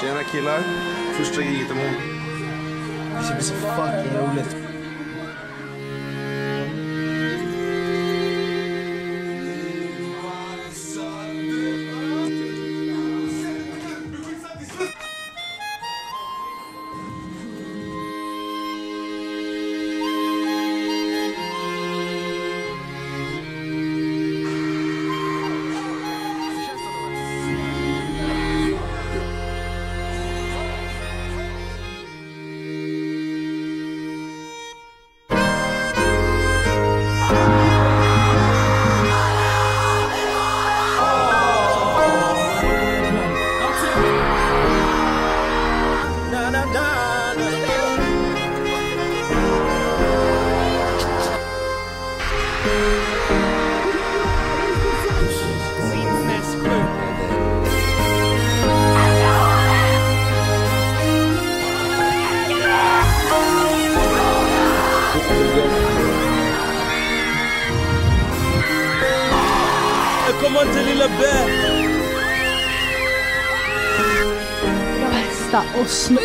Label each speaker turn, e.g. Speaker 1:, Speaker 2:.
Speaker 1: Tjena killar. Första giget imorgon.
Speaker 2: Det ska bli så fucking roligt.
Speaker 3: Kom Come on, Delila
Speaker 4: Bästa och snygg.